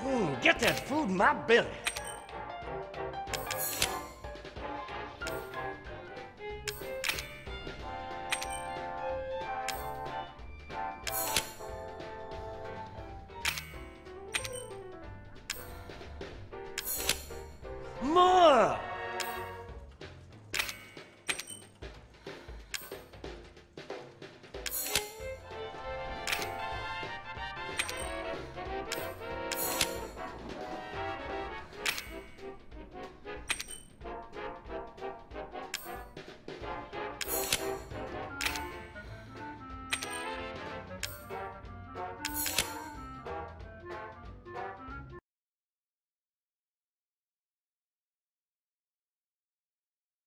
Hmm, get that food in my belly. More!